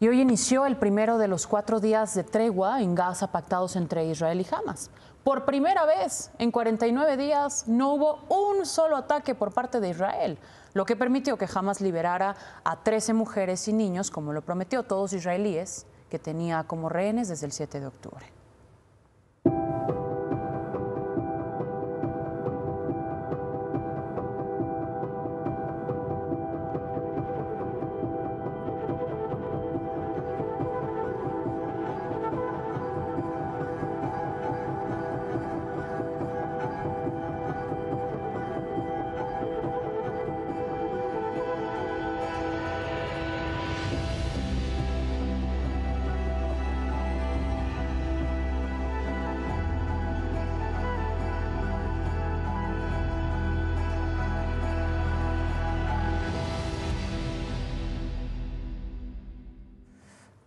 Y hoy inició el primero de los cuatro días de tregua en Gaza pactados entre Israel y Hamas. Por primera vez en 49 días no hubo un solo ataque por parte de Israel, lo que permitió que Hamas liberara a 13 mujeres y niños, como lo prometió todos israelíes, que tenía como rehenes desde el 7 de octubre.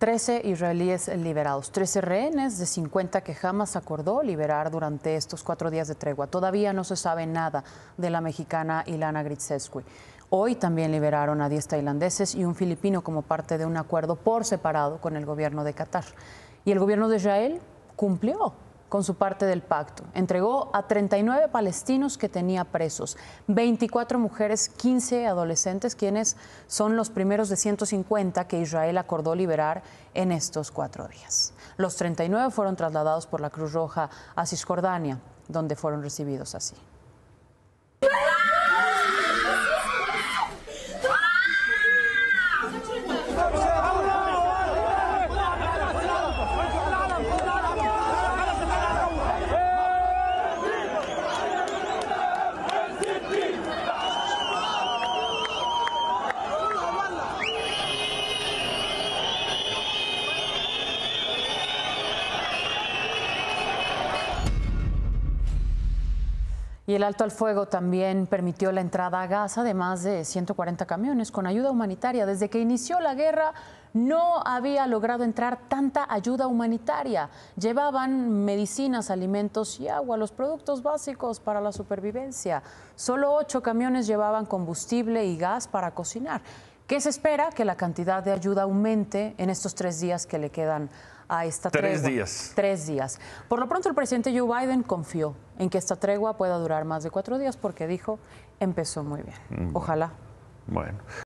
13 israelíes liberados, 13 rehenes de 50 que jamás acordó liberar durante estos cuatro días de tregua. Todavía no se sabe nada de la mexicana Ilana Gritsescu. Hoy también liberaron a 10 tailandeses y un filipino como parte de un acuerdo por separado con el gobierno de Qatar. Y el gobierno de Israel cumplió con su parte del pacto. Entregó a 39 palestinos que tenía presos, 24 mujeres, 15 adolescentes, quienes son los primeros de 150 que Israel acordó liberar en estos cuatro días. Los 39 fueron trasladados por la Cruz Roja a Cisjordania, donde fueron recibidos así. Y el alto al fuego también permitió la entrada a Gaza de más de 140 camiones con ayuda humanitaria. Desde que inició la guerra no había logrado entrar tanta ayuda humanitaria. Llevaban medicinas, alimentos y agua, los productos básicos para la supervivencia. Solo ocho camiones llevaban combustible y gas para cocinar. ¿Qué se espera? Que la cantidad de ayuda aumente en estos tres días que le quedan a esta tregua. Tres días. Tres días. Por lo pronto, el presidente Joe Biden confió en que esta tregua pueda durar más de cuatro días porque dijo, empezó muy bien. Mm. Ojalá. Bueno.